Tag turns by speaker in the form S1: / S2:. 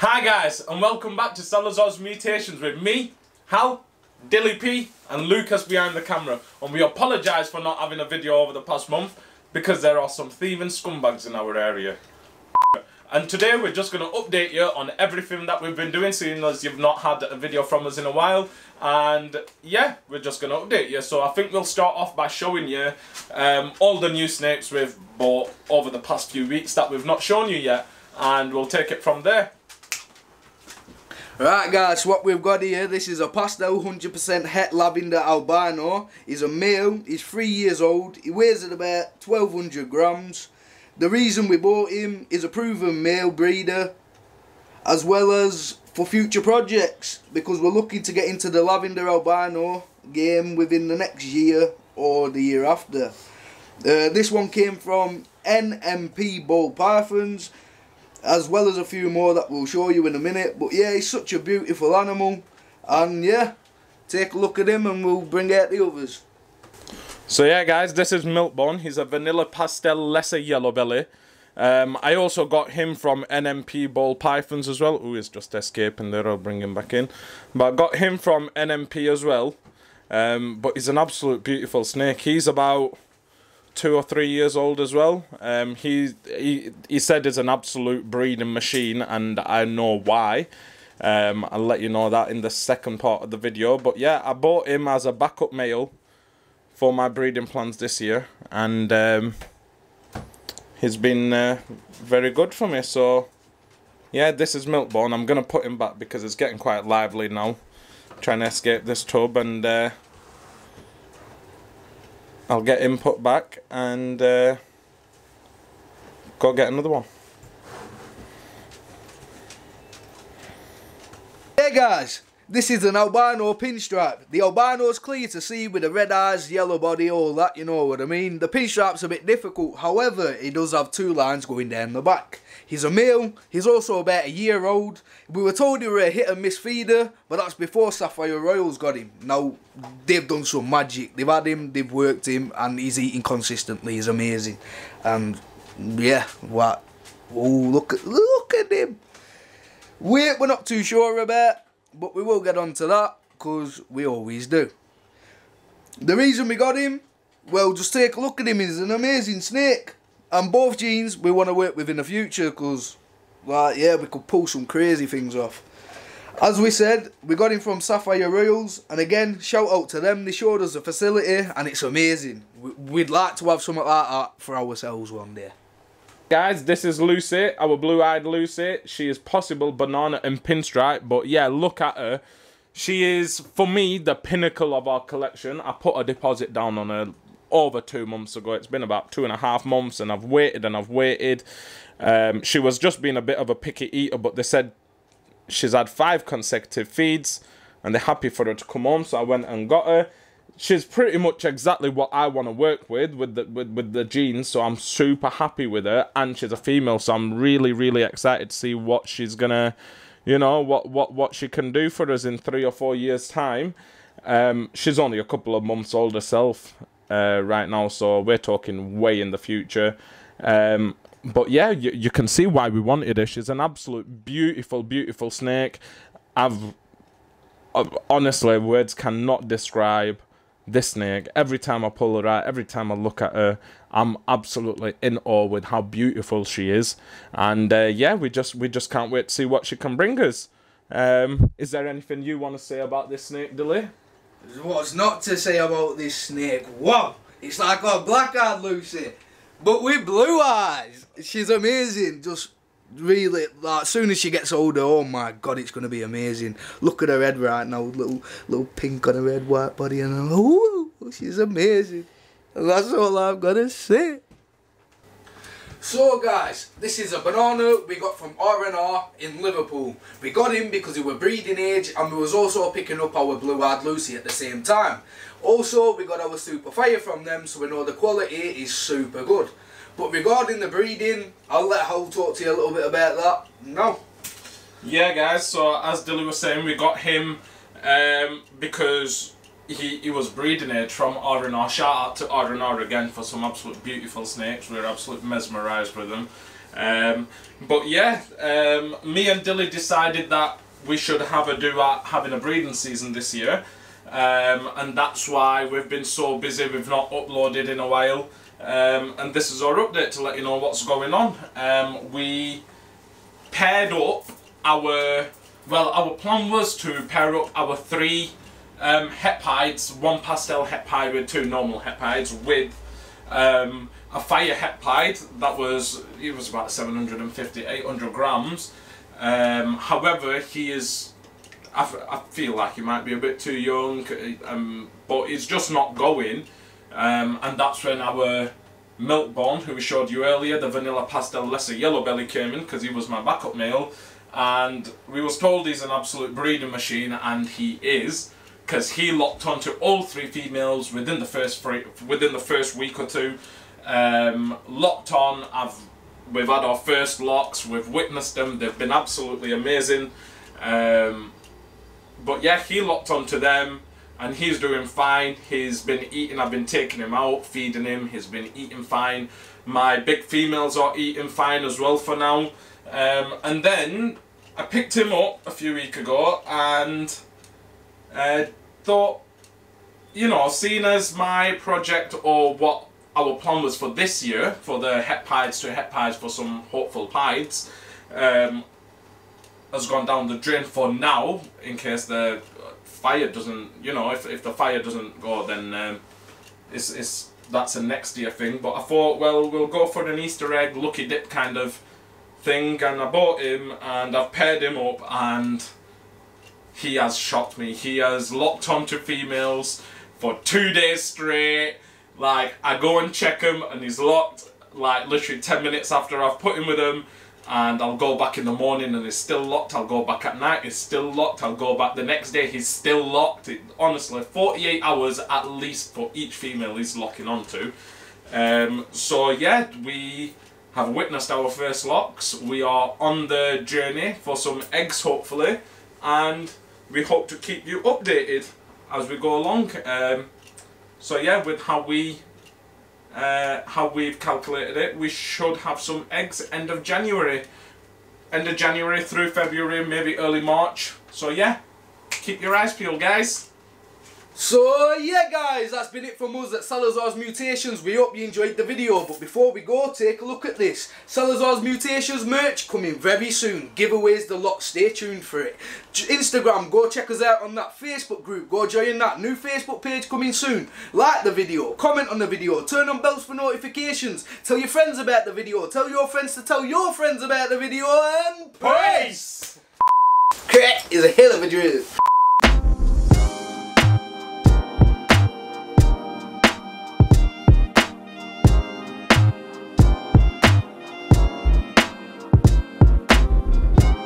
S1: Hi guys, and welcome back to Salazar's Mutations with me, Hal, Dilly P, and Lukasz behind the camera. And we apologise for not having a video over the past month because there are some thieving scumbags in our area. And today we're just going to update you on everything that we've been doing, seeing as you've not had a video from us in a while. And yeah, we're just going to update you. So I think we'll start off by showing you um, all the new snakes we've bought over the past few weeks that we've not shown you yet. And we'll take it from there.
S2: Right guys, what we've got here, this is a pastel 100% het lavender albino. He's a male, he's 3 years old, he weighs at about 1200 grams. The reason we bought him is a proven male breeder as well as for future projects because we're looking to get into the lavender albino game within the next year or the year after. Uh, this one came from NMP Ball Pythons as well as a few more that we'll show you in a minute. But yeah, he's such a beautiful animal. And yeah, take a look at him and we'll bring out the others.
S1: So yeah guys, this is Milkbone. He's a vanilla pastel lesser yellow belly. Um, I also got him from NMP Ball Pythons as well. Who is just escaping there, I'll bring him back in. But I got him from NMP as well. Um, but he's an absolute beautiful snake. He's about two or three years old as well. Um, he, he he said is an absolute breeding machine, and I know why. Um, I'll let you know that in the second part of the video. But yeah, I bought him as a backup male for my breeding plans this year, and um, he's been uh, very good for me. So yeah, this is Milkbone. I'm gonna put him back because it's getting quite lively now, trying to escape this tub and. Uh, I'll get him put back and uh, go get another one.
S2: Hey guys, this is an albino pinstripe. The albino's clear to see with the red eyes, yellow body, all that, you know what I mean. The pinstripe's a bit difficult, however, he does have two lines going down the back. He's a male, he's also about a year old. We were told he were a hit and miss feeder, but that's before Sapphire Royals got him. Now, they've done some magic. They've had him, they've worked him, and he's eating consistently. He's amazing. And, yeah, what? Oh, look at, look at him. Weight we're not too sure about, but we will get on to that, because we always do. The reason we got him, well, just take a look at him. He's an amazing snake. And both genes we want to work with in the future because, like, yeah, we could pull some crazy things off. As we said, we got him from Sapphire Royals, and again, shout out to them. They showed us the facility, and it's amazing. We'd like to have something like that for ourselves one day.
S1: Guys, this is Lucy, our blue-eyed Lucy. She is possible banana and pinstripe, but yeah, look at her. She is, for me, the pinnacle of our collection. I put a deposit down on her over two months ago. It's been about two and a half months, and I've waited and I've waited. Um, she was just being a bit of a picky eater, but they said she's had five consecutive feeds, and they're happy for her to come home. So I went and got her. She's pretty much exactly what I want to work with with the with, with the genes. So I'm super happy with her, and she's a female, so I'm really really excited to see what she's gonna, you know, what what what she can do for us in three or four years time. Um, she's only a couple of months old herself, uh, right now, so we're talking way in the future. Um, but yeah, you, you can see why we wanted her. She's an absolute beautiful, beautiful snake. I've honestly, words cannot describe this snake. Every time I pull her out, every time I look at her, I'm absolutely in awe with how beautiful she is. And uh, yeah, we just we just can't wait to see what she can bring us. Um, is there anything you want to say about this snake, Dilly?
S2: What's not to say about this snake? Wow! It's like a black-eyed Lucy, but with blue eyes. She's amazing. Just really, like, as soon as she gets older, oh my god, it's gonna be amazing. Look at her head right now, little little pink on her head, white body, and oh, she's amazing. And that's all I've gotta say. So guys, this is a banana we got from R&R in Liverpool. We got him because he was breeding age and we was also picking up our blue-eyed Lucy at the same time. Also, we got our Super Fire from them so we know the quality is super good. But regarding the breeding, I'll let Hal talk to you a little bit about that. No.
S1: Yeah guys, so as Dilly was saying, we got him um, because he, he was breeding it from R&R. Shout out to R&R again for some absolute beautiful snakes. We are absolutely mesmerised with them. Um, but yeah, um, me and Dilly decided that we should have a do at having a breeding season this year. Um, and that's why we've been so busy, we've not uploaded in a while. Um, and this is our update to let you know what's going on. Um, we paired up our, well, our plan was to pair up our three um, het pieds, one pastel het pied with two normal het pieds, with um, a fire het pied that was, it was about 750, 800 grams. Um, however, he is I, I feel like he might be a bit too young, um, but he's just not going. Um, and that's when our Milkbone, who we showed you earlier, the Vanilla Pastel Lesser Yellow Belly came in because he was my backup male. And we was told he's an absolute breeding machine, and he is, because he locked onto all three females within the first three, within the first week or two. Um, locked on. I've we've had our first locks. We've witnessed them. They've been absolutely amazing. Um, but yeah, he locked onto them and he's doing fine. He's been eating, I've been taking him out, feeding him, he's been eating fine. My big females are eating fine as well for now. Um, and then I picked him up a few weeks ago and uh, thought, you know, seeing as my project or what our plan was for this year, for the het pieds to het pieds for some hopeful pieds, um, has gone down the drain for now in case the fire doesn't you know if, if the fire doesn't go then um, it's, it's that's a next year thing. But I thought well we'll go for an Easter egg lucky dip kind of thing. And I bought him and I've paired him up and he has shocked me. He has locked onto females for two days straight. Like I go and check him and he's locked like literally 10 minutes after I've put him with him and I'll go back in the morning and it's still locked. I'll go back at night, it's still locked. I'll go back the next day, he's still locked. It, honestly, 48 hours at least for each female he's locking onto. Um, so yeah, we have witnessed our first locks. We are on the journey for some eggs hopefully and we hope to keep you updated as we go along. Um, so yeah, with how we uh, how we've calculated it, we should have some eggs end of January. End of January through February, maybe early March. So yeah, keep your eyes peeled guys.
S2: So yeah guys, that's been it from us at Salazar's Mutations. We hope you enjoyed the video, but before we go, take a look at this. Salazar's Mutations merch coming very soon. Giveaways the lot, stay tuned for it. Instagram, go check us out on that Facebook group. Go join that new Facebook page coming soon. Like the video, comment on the video, turn on bells for notifications. Tell your friends about the video, tell your friends to tell your friends about the video, and
S1: peace!
S2: Crack is a hell of a drill.